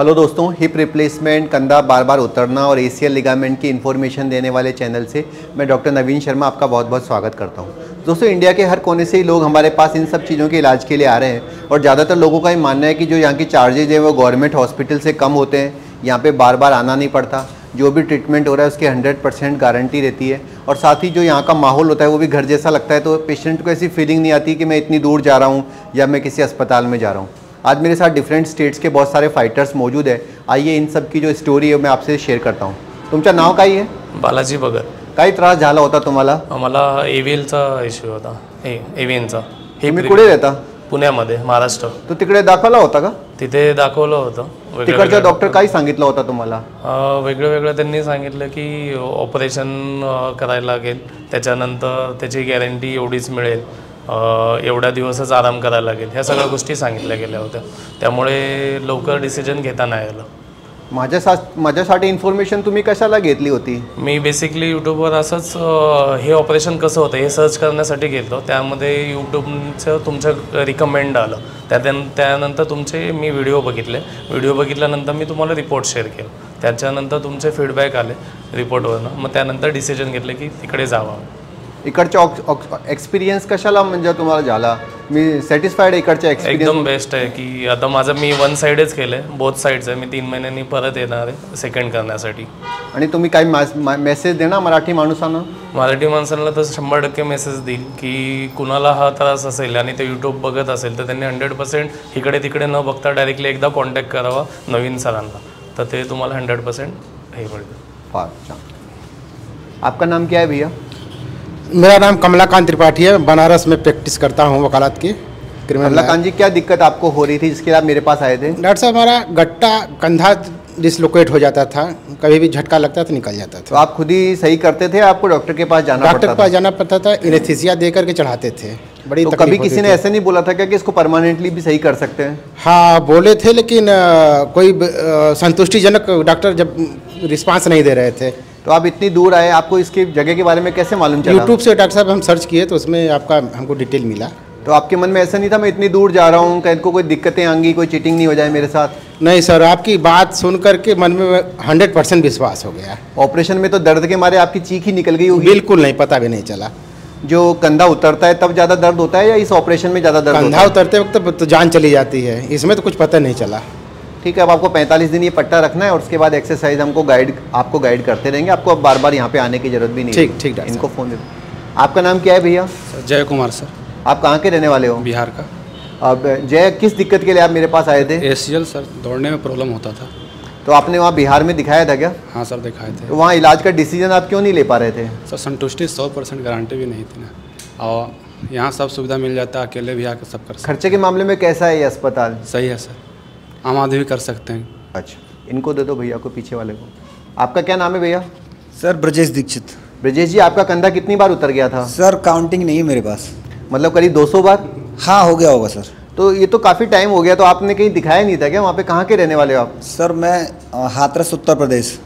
Hello दोस्तों, hip replacement कंधा बार बार उतरना और एसीएल लिगामेंट की इन्फॉर्मेशन देने वाले चैनल से मैं डॉक्टर नवीन शर्मा आपका बहुत बहुत स्वागत करता हूँ। दोस्तों इंडिया के हर कोने से ही लोग हमारे पास इन सब चीज़ों के इलाज के लिए आ रहे हैं और ज़्यादातर लोगों का ही मानना है कि जो यहाँ के चार्जेज हैं, वो गवर्नमेंट हॉस्पिटल से कम होते हैं। यहाँ पर बार बार आना नहीं पड़ता। जो भी ट्रीटमेंट हो रहा है, उसकी हंड्रेड परसेंट गारंटी रहती है और साथ ही जो यहाँ का माहौल होता है, वो भी घर जैसा लगता है तो पेशेंट को ऐसी फीलिंग नहीं आती कि मैं इतनी दूर जा रहा हूँ या मैं किसी अस्पताल में जा रहा हूँ। आज मेरे साथ डिफरेंट स्टेट्स के बहुत सारे फाइटर्स मौजूद है। आइए इन सब की जो स्टोरी है मैं आपसे शेअर करता हूँ। तुमचं नाव काय आहे बालाजी बगर। काही त्रास झाला होता तुम्हाला? मला एव्हीएलचा इश्यू होता। ए एव्हीएनचा हे तुम्ही कुठे रहता? पुण्यामध्ये महाराष्ट्र। तो तिकडे दाखवला होता का? तिथे दाखवलं होतं. वेगळं तिकडच्या डॉक्टर काय सांगितलं होता तुम्हाला? वेगळं वेगळं त्यांनी सांगितलं की ऑपरेशन करायला लागेल. त्याच्यानंतर त्याची गॅरंटी एवढीच मिळेल. एवढ्या दिवसच आराम करायला लागेल. ह्या सगळ्या गोष्टी सांगितल्या गेल्या होत्या. त्यामुळे लवकर डिसिजन घेता नाही आलं माझ्या सा माझ्यासाठी इन्फॉर्मेशन तुम्ही कशाला घेतली होती? मी बेसिकली यूट्यूबवर असंच हे ऑपरेशन कसं होतं हे सर्च करण्यासाठी गेलो त्यामध्ये यूट्यूबचं तुमचं रिकमेंड आलं. त्या त्यानंतर तुमचे मी व्हिडिओ बघितले. व्हिडिओ बघितल्यानंतर मी तुम्हाला रिपोर्ट शेअर केलं. त्याच्यानंतर तुमचे फीडबॅक आले रिपोर्टवरनं मग त्यानंतर डिसिजन घेतलं की तिकडे जावं. इकडच्या एक्सपिरियन्स कशाला म्हणजे तुम्हाला झाला? मी सॅटिस्फाईड इकडच्या एक्सपिरियन्स एकदम बेस्ट आहे की आता माझं मी वन साईडच केलं आहे बोथ साईड्स आहे. मी तीन महिन्यांनी परत येणार आहे सेकंड करण्यासाठी. आणि तुम्ही काही मेसेज देणार मराठी माणसांना? मराठी माणसांना तर शंभर टक्के मेसेज देईल की कुणाला हा त्रास असेल आणि ते यूट्यूब बघत असेल तर त्यांनी हंड्रेड पर्सेंट इकडे तिकडे न बघता डायरेक्टली एकदा कॉन्टॅक्ट करावा नवीन सरांना. तर ते तुम्हाला हंड्रेड पर्सेंट हे मिळतं. फार छान. आपका नाम क्या है भैया? मेरा नाम कमलाकांत त्रिपाठी है। बनारस में प्रैक्टिस करता हूँ वकालत की। कमलाकांत जी क्या दिक्कत आपको हो रही थी जिसके लिए आप मेरे पास आए थे? डॉक्टर साहब हमारा गट्टा कंधा डिसलोकेट हो जाता था। कभी भी झटका लगता था निकल जाता था। तो आप खुद ही सही करते थे आपको डॉक्टर के पास जाना डॉक्टर के पास जाना पड़ता था इनेस्थीसिया दे करके चढ़ाते थे। बड़ी तो कभी किसी ने। ऐसे नहीं बोला था क्या कि इसको परमानेंटली भी सही कर सकते हैं? हाँ बोले थे लेकिन कोई संतुष्टिजनक डॉक्टर जब रिस्पांस नहीं दे रहे थे। तो आप इतनी दूर आए आपको इसकी जगह के बारे में कैसे मालूम चला? यूट्यूब से डॉक्टर साहब हम सर्च किए तो उसमें आपका हमको डिटेल मिला। तो आपके मन में ऐसा नहीं था मैं इतनी दूर जा रहा हूँ कहीं को कोई दिक्कतें आएँगी कोई चीटिंग नहीं हो जाए मेरे साथ? नहीं सर आपकी बात सुन करके मन में हंड्रेड परसेंट विश्वास हो गया। ऑपरेशन में तो दर्द के मारे आपकी चीख ही निकल गई होगी। बिल्कुल नहीं पता भी नहीं चला। जो कंधा उतरता है तब ज़्यादा दर्द होता है या इस ऑपरेशन में ज़्यादा दर्द कंधा उतरते वक्त तो जान चली जाती है इसमें तो कुछ पता नहीं चला। ठीक है अब आपको 45 दिन ये पट्टा रखना है और उसके बाद एक्सरसाइज हमको गाइड आपको गाइड करते रहेंगे। आपको अब बार बार यहाँ पे आने की ज़रूरत भी नहीं ठीक- ठीक, इनको फ़ोन दे आपका नाम क्या है भैया? जय कुमार सर। आप कहाँ के रहने वाले हो? बिहार का। अब जय किस दिक्कत के लिए आप मेरे पास आए थे? एसीएल सर दौड़ने में प्रॉब्लम होता था। तो आपने वहाँ बिहार में दिखाया था क्या? हाँ सर दिखाए थे। तो वहाँ इलाज का डिसीज़न आप क्यों नहीं ले पा रहे थे? सर संतुष्टि सौ परसेंट गारंटी भी नहीं थी ना। और यहाँ सब सुविधा मिल जाता है अकेले भी आकर सब कर खर्चे के मामले में कैसा है ये अस्पताल? सही है सर। आम आदमी भी कर सकते हैं। अच्छा इनको दे दो भैया को पीछे वाले को। आपका क्या नाम है भैया? सर ब्रजेश दीक्षित। ब्रजेश जी आपका कंधा कितनी बार उतर गया था? सर काउंटिंग नहीं है मेरे पास। मतलब करीब 200 बार? हाँ हो गया होगा सर। तो ये तो काफ़ी टाइम हो गया तो आपने कहीं दिखाया नहीं था क्या? वहाँ पे कहाँ के रहने वाले हो आप? सर मैं हाथरस उत्तर प्रदेश।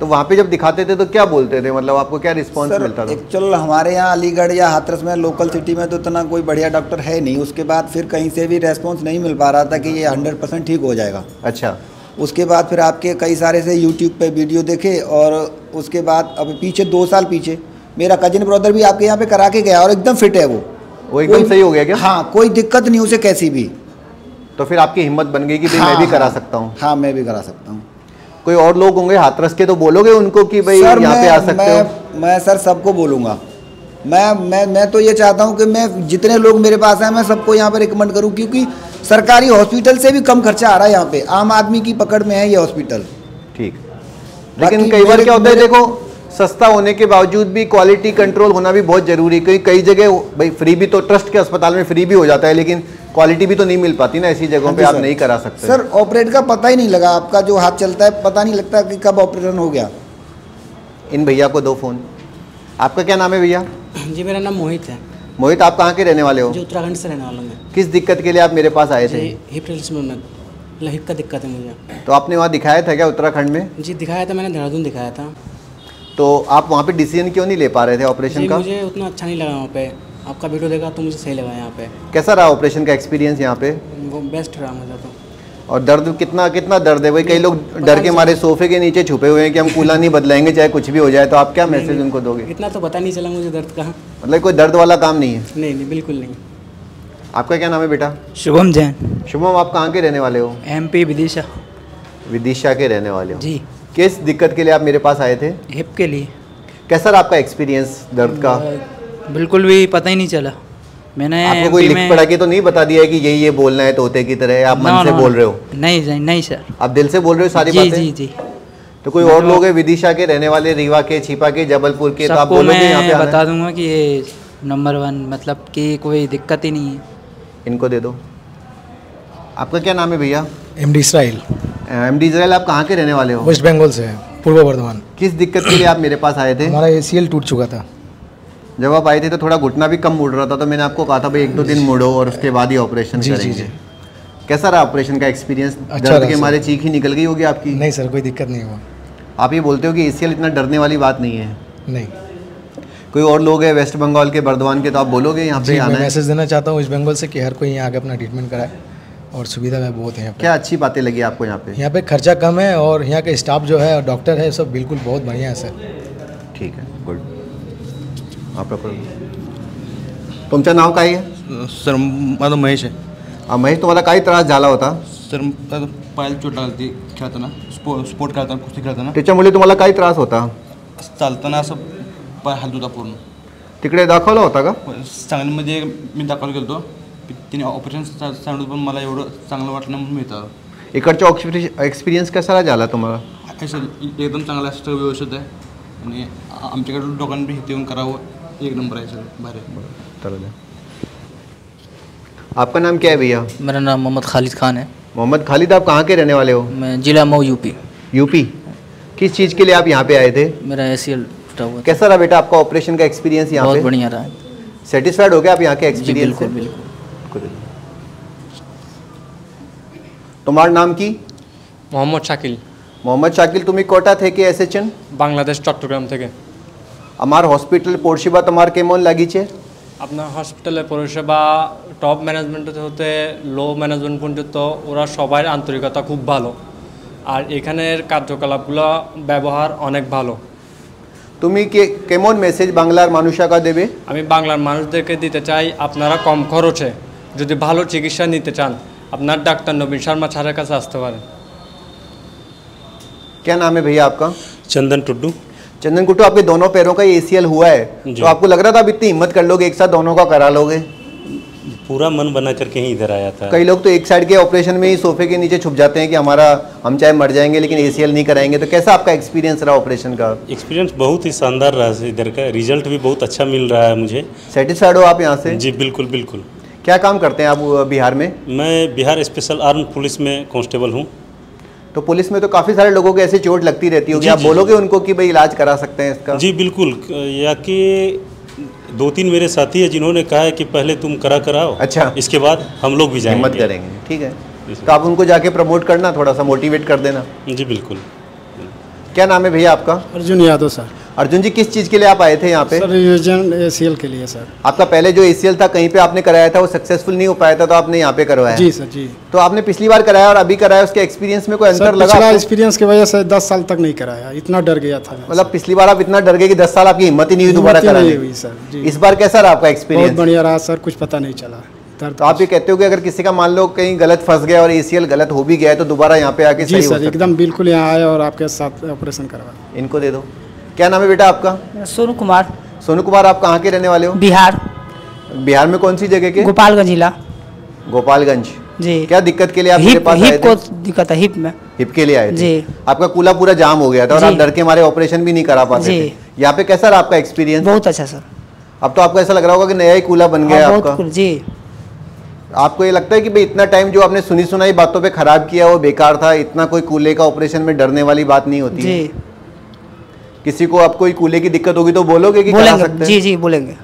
तो वहाँ पे जब दिखाते थे तो क्या बोलते थे? मतलब आपको क्या रिस्पॉन्स मिलता था? एक्चुअल हमारे यहाँ अलीगढ़ या हाथरस में लोकल सिटी में तो इतना कोई बढ़िया डॉक्टर है नहीं। उसके बाद फिर कहीं से भी रेस्पॉन्स नहीं मिल पा रहा था कि ये हंड्रेड परसेंट ठीक हो जाएगा। अच्छा। उसके बाद फिर आपके कई सारे से यूट्यूब पर वीडियो देखे और उसके बाद अब पीछे दो साल पीछे मेरा कजिन ब्रदर भी आपके यहाँ पे करा के गया और एकदम फिट है वो। वो एकदम सही हो गया क्या? हाँ कोई दिक्कत नहीं उसे कैसी भी। तो फिर आपकी हिम्मत बन गई कि मैं हाँ, भी करा हाँ, सकता हूँ। हाँ मैं भी करा सकता हूँ। कोई और लोग होंगे हाथरस के तो बोलोगे उनको कि भाई यहाँ पे आ सकते मैं, हो? मैं सर सबको बोलूँगा। मैं मैं मैं तो ये चाहता हूँ कि मैं जितने लोग मेरे पास हैं मैं सबको यहाँ पे रिकमेंड करूँ क्योंकि सरकारी हॉस्पिटल से भी कम खर्चा आ रहा है यहाँ पे। आम आदमी की पकड़ में है ये हॉस्पिटल ठीक। लेकिन कई बार क्या होता है देखो सस्ता होने के बावजूद भी क्वालिटी कंट्रोल होना भी बहुत ज़रूरी है क्योंकि कई जगह भाई फ्री भी तो ट्रस्ट के अस्पताल में फ्री भी हो जाता है लेकिन क्वालिटी भी तो नहीं मिल पाती ना ऐसी जगहों पे हाँ आप नहीं करा सकते। सर ऑपरेट का पता ही नहीं लगा आपका जो हाथ चलता है पता नहीं लगता कि कब ऑपरेशन हो गया। इन भैया को दो फ़ोन। आपका क्या नाम है भैया? जी मेरा नाम मोहित है। मोहित आप कहाँ के रहने वाले हो? जो उत्तराखंड से रहने वाला हूँ मैं। किस दिक्कत के लिए आप मेरे पास आए थे? हिप मतलब हिप का दिक्कत है मुझे। तो आपने वहाँ दिखाया था क्या उत्तराखंड में? जी दिखाया था मैंने देहरादून दिखाया था। तो आप वहाँ पे डिसीज़न क्यों नहीं ले पा रहे थे ऑपरेशन का? मुझे उतना अच्छा नहीं लगा वहाँ पे। आपका वीडियो देखा तो मुझे सही लगा यहाँ पे। कैसा रहा ऑपरेशन का एक्सपीरियंस यहाँ पे? वो बेस्ट रहा मुझे तो। और दर्द कितना कितना दर्द है? भाई कई लोग डर के मारे सोफे के नीचे छुपे हुए हैं कि हम कूला नहीं बदलाएँगे चाहे कुछ भी हो जाए तो आप क्या मैसेज उनको दोगे? इतना तो पता नहीं चला मुझे दर्द का मतलब कोई दर्द वाला काम नहीं है? नहीं नहीं बिल्कुल नहीं। आपका क्या नाम है बेटा? शुभम जैन। शुभम आप कहाँ के रहने वाले हो? एमपी विदिशा। विदिशा के रहने वाले हो। जी। किस दिक्कत के लिए आप मेरे पास आए थे? हिप के लिए। कैसा रहा आपका एक्सपीरियंस दर्द का? बिल्कुल भी पता ही नहीं चला। मैंने आपको कोई लिख पढ़ा के तो नहीं बता दिया है कि यही ये बोलना है तोते की तरह आप मन से बोल रहे हो? नहीं नहीं नहीं सर। आप दिल से बोल रहे हो सारी जी बातें? जी जी। तो कोई और लोग है विदिशा के रहने वाले रीवा के छिपा के जबलपुर के तो आप बोलोगे यहाँ पे बता दूँगा कि ये नंबर वन मतलब कि कोई दिक्कत ही नहीं है। इनको दे दो। आपका क्या नाम है भैया? M D Israil M D Israil आप कहाँ के रहने वाले हो? वेस्ट बंगाल से पूर्व बर्धमान किस दिक्कत के लिए आप मेरे पास आए थे? हमारा ए टूट चुका था। जब आप आए थे तो थोड़ा घुटना भी कम मुड़ रहा था तो मैंने आपको कहा था भाई एक दो दिन मुड़ो और उसके बाद ही ऑपरेशन जी, जी, करेंगे। जी। कैसा रहा ऑपरेशन का एक्सपीरियंस अच्छा दर्द के। मारे चीख ही निकल गई होगी आपकी? नहीं सर कोई दिक्कत नहीं हुआ। आप ये बोलते हो कि एसीएल इतना डरने वाली बात नहीं है? नहीं। कोई और लोग है वेस्ट बंगाल के बर्दवान के तो आप बोलोगे यहाँ पे आना मैसेज देना चाहता हूँ वेस्ट बंगाल से कि हर कोई यहाँ आके अपना ट्रीटमेंट कराए और सुविधा में बहुत है यहाँ पे। क्या अच्छी बातें लगी आपको यहाँ पे? यहाँ पे खर्चा कम है और यहाँ के स्टाफ जो है और डॉक्टर है सब बिल्कुल बहुत बढ़िया है सर। ठीक है गुड आपलं करू तुमचं नाव काय आहे सर माझं महेश आहे अ, महेश तुम्हाला काही त्रास झाला होता। सर माझं पायाला चोट लागली खेळताना स्पो स्पोर्ट खेळताना कुस्ती खेळताना त्याच्यामुळे तुम्हाला काही त्रास होता। चालताना असं पाय हात होता पूर्ण। तिकडे दाखवला होता का? सांगलीमध्ये मी दाखल गेलो होतो तिने ऑपरेशन सांगितलं पण मला एवढं चांगलं वाटलं नाही म्हणून मी इथं आलो. इकडचा एक्सपिरियन्स कसा झाला तुम्हाला? आहे सर एकदम चांगलं व्यवस्थित आहे. आणि आ- आमच्याकडे लोकांनी बी इथे येऊन करावं. एक नंबर आहे सर भारी चलो आपका नाम क्या है भैया मेरा नाम मोहम्मद खालिद खान है मोहम्मद खालिद आप कहाँ के रहने वाले हो मैं जिला मऊ यूपी यूपी किस चीज़ के लिए आप यहाँ पे आए थे मेरा ए टूटा हुआ था कैसा रहा बेटा आपका ऑपरेशन का एक्सपीरियंस यहाँ बहुत पे बढ़िया रहा है सेटिस्फाइड हो गया आप यहाँ के जी एक्सपीरियंस बिल्कुल से बिल्कुल তোমার নাম কি মোহাম্মদ শাকিল মোহাম্মদ শাকিল তুমি কোটা থেকে এসেছেন বাংলাদেশ চট্টগ্রাম থেকে আমার হসপিটাল পরিষেবা তোমার কেমন লাগিছে আপনার হসপিটালের পরিষেবা টপ ম্যানেজমেন্ট হতে লো ম্যানেজমেন্ট পর্যন্ত ওরা সবার আন্তরিকতা খুব ভালো আর এখানের কার্যকলাপগুলো ব্যবহার অনেক ভালো তুমি কে কেমন মেসেজ বাংলার মানুষাকা দেবে আমি বাংলার মানুষদেরকে দিতে চাই আপনারা কম খরচে যদি ভালো চিকিৎসা নিতে চান আপনার ডাক্তার নবীন শর্মা ছাড়ের কাছে আসতে পারেন क्या नाम है भैया आपका चंदन टुड्डू चंदन कुट्टू आपके दोनों पैरों का एसीएल हुआ है। तो आपको लग रहा था आप इतनी हिम्मत कर लोगे एक साथ दोनों का करा लोगे? पूरा मन बना करके ही इधर आया था। कई लोग तो एक साइड के ऑपरेशन में ही सोफे के नीचे छुप जाते हैं कि हमारा हम चाहे मर जाएँगे लेकिन एसीएल नहीं कराएँगे। तो कैसा आपका एक्सपीरियंस रहा ऑपरेशन का? एक्सपीरियंस बहुत ही शानदार रहा इधर का। रिज़ल्ट भी बहुत अच्छा मिल रहा है मुझे। सेटिस्फाइड हो आप यहाँ से? जी बिल्कुल बिल्कुल। क्या काम करते हैं आप बिहार में? मैं बिहार स्पेशल आर्म पुलिस में कांस्टेबल हूँ। तो पुलिस में तो काफ़ी सारे लोगों को ऐसी चोट लगती रहती होगी। आप बोलोगे उनको कि भाई इलाज करा सकते हैं इसका? जी बिल्कुल। या कि दो तीन मेरे साथी हैं जिन्होंने कहा है कि पहले तुम करा कराओ अच्छा। इसके बाद हम लोग भी जाएँगे। हिम्मत करेंगे ठीक है। तो आप उनको जाके प्रमोट करना थोड़ा सा मोटिवेट कर देना। जी बिल्कुल। क्या नाम है भैया आपका? अर्जुन यादव सर। अर्जुन जी किस चीज़ के लिए आप आए थे यहाँ पे? सर रिविजन ए के लिए सर। आपका पहले जो एसीएल था कहीं पे आपने कराया था वो सक्सेसफुल नहीं हो पाया था तो आपने यहाँ पे करवाया? जी सर जी। तो आपने पिछली बार कराया और अभी कराया उसके एक्सपीरियंस में कोई अंतर लगा? पिछला एक्सपीरियंस की वजह से दस साल तक नहीं कराया इतना डर गया था मतलब पिछली बार आप इतना डर गए कि दस साल आपकी हिम्मत ही नहीं हुई दोबारा कराने हुई सर इस बार कैसा रहा आपका एक्सपीरियंस बढ़िया रहा सर कुछ पता नहीं चला। तो आप ये कहते हो कि अगर किसी का मान लो कहीं गलत फंस गया और एसीएल गलत हो भी गया है तो दोबारा यहाँ पे आके जी सही हो सर एकदम बिल्कुल यहाँ आए और आपके साथ ऑपरेशन करवाए इनको दे दो। क्या नाम है बेटा आपका? सोनू कुमार। सोनू कुमार आप कहाँ के रहने वाले हो? बिहार। बिहार में कौन सी जगह के? गोपालगंज जिला। गोपालगंज। जी। क्या दिक्कत के लिए आप मेरे हिप पास आए हिप को दिक्कत है हिप में। हिप के लिए आए जी। आपका कूला पूरा जाम हो गया था और आप डर के मारे ऑपरेशन भी नहीं करा पाते थे। यहाँ पे कैसा रहा आपका एक्सपीरियंस बहुत अच्छा सर। अब तो आपको ऐसा लग रहा होगा कि नया ही कूला बन गया हाँ, आपका। जी। आपको ये लगता है कि भाई इतना टाइम जो आपने सुनी सुनाई बातों पे खराब किया वो बेकार था इतना कोई कूले का ऑपरेशन में डरने वाली बात नहीं होती। जी। किसी को आप कोई कूले की दिक्कत होगी तो बोलोगे कि करा सकते जी जी बोलेंगे।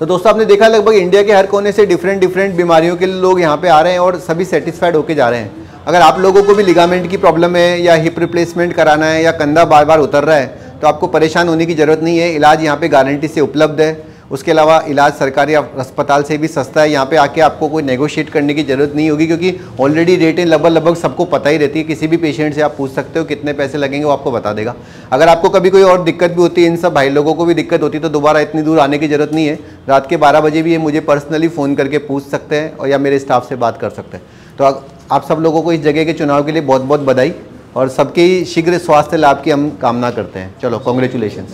तो दोस्तों आपने देखा लगभग इंडिया के हर कोने से डिफरेंट डिफरेंट बीमारियों के लोग यहाँ पे आ रहे हैं और सभी सेटिस्फाइड होके जा रहे हैं। अगर आप लोगों को भी लिगामेंट की प्रॉब्लम है या हिप रिप्लेसमेंट कराना है या कंधा बार बार उतर रहा है तो आपको परेशान होने की ज़रूरत नहीं है। इलाज यहाँ पे गारंटी से उपलब्ध है। उसके अलावा इलाज सरकारी अस्पताल से भी सस्ता है। यहाँ पे आके आपको कोई नेगोशिएट करने की ज़रूरत नहीं होगी, क्योंकि ऑलरेडी रेटें लगभग लगभग सबको पता ही रहती है। किसी भी पेशेंट से आप पूछ सकते हो कितने पैसे लगेंगे, वो आपको बता देगा। अगर आपको कभी कोई और दिक्कत भी होती है, इन सब भाई लोगों को भी दिक्कत होती है तो दोबारा इतनी दूर आने की ज़रूरत नहीं है। रात के बारह बजे भी ये मुझे पर्सनली फ़ोन करके पूछ सकते हैं और या मेरे स्टाफ से बात कर सकते हैं। तो आप सब लोगों को इस जगह के चुनाव के लिए बहुत बहुत बधाई और सबके ही शीघ्र स्वास्थ्य लाभ की हम कामना करते हैं। चलो कॉन्ग्रेचुलेशन